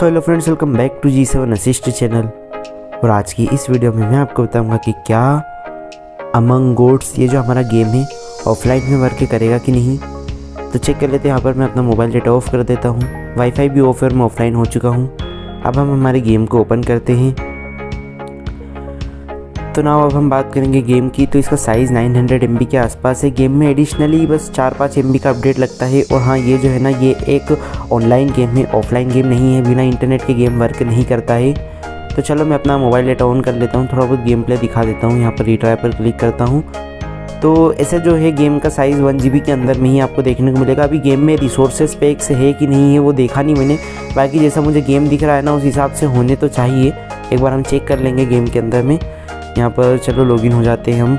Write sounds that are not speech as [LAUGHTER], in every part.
So hello friends welcome back to G seven assist channel और आज की इस वीडियो में मैं आपको बताऊँगा कि क्या अमंग गोड्स ये जो हमारा गेम है ऑफलाइन में वर्क करेगा कि नहीं? तो चेक कर लेते हैं, यहाँ पर मैं अपना मोबाइल डेटा ऑफ़ कर देता हूँ। वाईफाई भी ऑफ़ है और मैं ऑफलाइन हो चुका हूँ। अब हम हमारे गेम को ओपन करते हैं। तो ना अब हम बात करेंगे गेम की तो इसका साइज़ 900 हंड्रेड के आसपास है। गेम में एडिशनली बस चार पाँच एम का अपडेट लगता है। और हाँ ये जो है ना, ये एक ऑनलाइन गेम है ऑफलाइन गेम नहीं है, बिना इंटरनेट के गेम वर्क नहीं करता है। तो चलो मैं अपना मोबाइल डेटा ऑन कर लेता हूँ, थोड़ा बहुत गेम प्ले दिखा देता हूँ। यहाँ पर रिट्राई पर क्लिक करता हूँ। तो ऐसे जो है गेम का साइज़ वन जी के अंदर में ही आपको देखने को मिलेगा। अभी गेम में रिसोर्सेज पैक्स है कि नहीं है, वो देखा नहीं मैंने। बाकी जैसा मुझे गेम दिख रहा है ना, उस हिसाब से होने तो चाहिए। एक बार हम चेक कर लेंगे गेम के अंदर में। यहाँ पर चलो लॉगिन हो जाते हैं हम।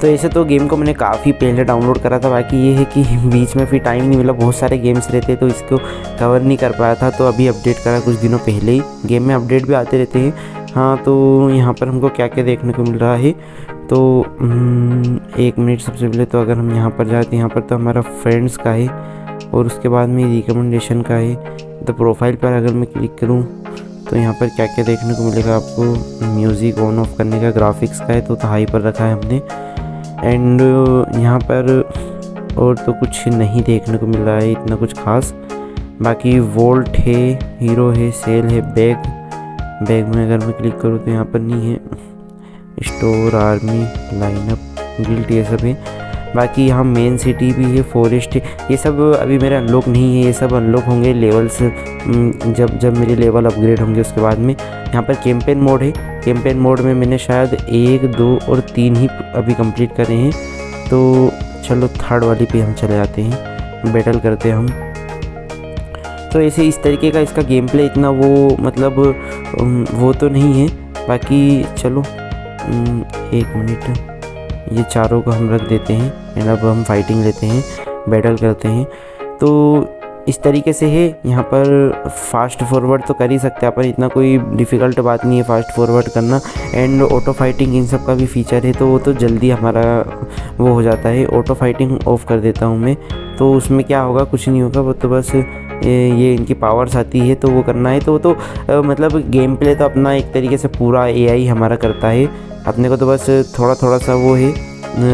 तो ऐसे तो गेम को मैंने काफ़ी पहले डाउनलोड करा था बाकी ये है कि [LAUGHS] बीच में फिर टाइम नहीं मिला बहुत सारे गेम्स रहते तो इसको कवर नहीं कर पाया था तो अभी अपडेट करा कुछ दिनों पहले ही। गेम में अपडेट भी आते रहते हैं। हाँ तो यहाँ पर हमको क्या क्या देखने को मिल रहा है? तो हम्म, एक मिनट सबसे पहले तो अगर हम यहाँ पर जाते हैं यहाँ पर तो हमारा फ्रेंड्स का है और उसके बाद में रिकमेंडेशन का है। तो प्रोफ़ाइल पर अगर मैं क्लिक करूँ तो यहाँ पर क्या क्या देखने को मिलेगा आपको? म्यूज़िक ऑन ऑफ़ करने का ग्राफिक्स का है तो, तो हाई पर रखा है हमने। एंड यहाँ पर और तो कुछ नहीं देखने को मिल रहा है इतना कुछ खास। बाकी वोल्ट है हीरो है सेल है बैग बैग में अगर मैं क्लिक करूँ तो यहाँ पर नहीं है। स्टोर आर्मी लाइनअप गिल्ट ये सब है। बाकी यहाँ मेन सिटी भी है फॉरेस्ट ये सब अभी मेरे अनलॉक नहीं है, ये सब अनलॉक होंगे लेवल्स जब जब मेरे लेवल अपग्रेड होंगे उसके बाद में। यहाँ पर कैंपेन मोड है। कैंपेन मोड में मैंने शायद एक, दो और तीन ही अभी कंप्लीट करे हैं। तो चलो थर्ड वाली पे हम चले जाते हैं। बैटल करते हैं हम। तो ऐसे इस तरीके का इसका गेम प्ले इतना वो मतलब वो तो नहीं है। बाकी चलो एक मिनट। ये चारों को हम रख देते हैं। एंड अब हम फाइटिंग लेते हैं बैटल करते हैं। तो इस तरीके से है, यहाँ पर फास्ट फॉरवर्ड तो कर ही सकते हैं अपन, इतना कोई डिफ़िकल्ट बात नहीं है फास्ट फॉरवर्ड करना। एंड ऑटो फाइटिंग इन सब का भी फीचर है तो वो तो जल्दी हमारा वो हो जाता है। ऑटो फाइटिंग ऑफ़ कर देता हूँ मैं। तो उसमें क्या होगा, कुछ नहीं होगा, वो तो बस ये इनकी पावर्स आती है तो वो करना है। तो वो तो मतलब गेम प्ले तो अपना एक तरीके से पूरा एआई हमारा करता है। अपने को तो बस थोड़ा थोड़ा सा वो है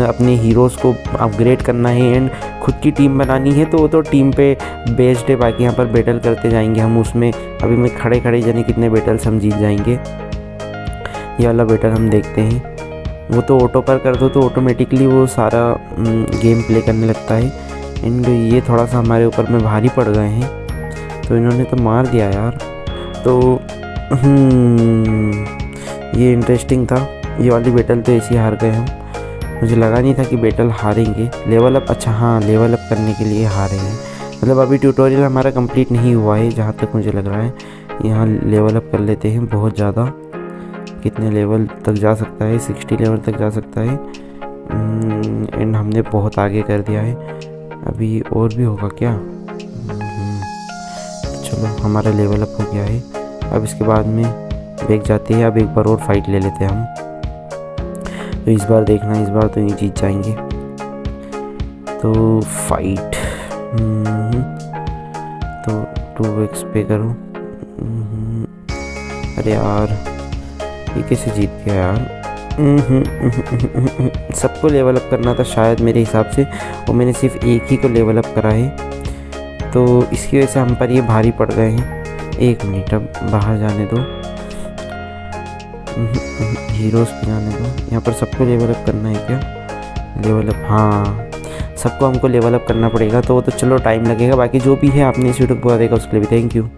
अपने हीरोज़ को अपग्रेड करना है। एंड खुद की टीम बनानी है तो वो तो टीम पे बेस्ड है बाकी यहाँ पर बैटल करते जाएँगे हम उसमें। अभी मैं खड़े खड़े जाने कितने बैटल्स हम जीत जाएँगे। ये वाला बैटल हम देखते हैं। वो तो ऑटो पर कर दो तो ऑटोमेटिकली वो सारा गेम प्ले करने लगता है। एंड ये थोड़ा सा हमारे ऊपर में भारी पड़ गए हैं। तो इन्होंने तो मार दिया यार। तो हम्म, ये इंटरेस्टिंग था। ये वाली बैटल तो ऐसे हार गए हम। मुझे लगा नहीं था कि बैटल हारेंगे। लेवल अप अच्छा हाँ लेवल अप करने के लिए हारे हैं। मतलब अभी ट्यूटोरियल हमारा कंप्लीट नहीं हुआ है जहाँ तक मुझे लग रहा है। यहाँ लेवल अप कर लेते हैं बहुत ज़्यादा। कितने लेवल तक जा सकता है? सिक्सटी लेवल तक जा सकता है। एंड हम्म, हमने बहुत आगे कर दिया है। अभी और भी होगा क्या? हम्म, चलो हमारा लेवल अप हो गया है। अब इसके बाद में बैग जाते हैं। अब एक बार और फाइट ले लेते हैं हम। तो इस बार देखना इस बार तो ये जीत जाएँगे। तो फाइट हम्म, तो टू एक्स पे करो। हम्म, अरे यार ये कैसे जीत गया यार? [LAUGHS] सबको लेवल अप करना था शायद मेरे हिसाब से और मैंने सिर्फ़ एक ही को लेवल अप करा है। तो इसकी वजह से हम पर ये भारी पड़ गए हैं। एक मिनट अब बाहर जाने दो। हीरोज़ पे जाने दो यहाँ पर सबको लेवल अप करना है क्या? लेवल अप हाँ। सबको हमको लेवल अप करना पड़ेगा तो वो तो चलो टाइम लगेगा। बाकी जो भी है, आपने इस वीडियो को पूरा देखा, उसके लिए भी थैंक यू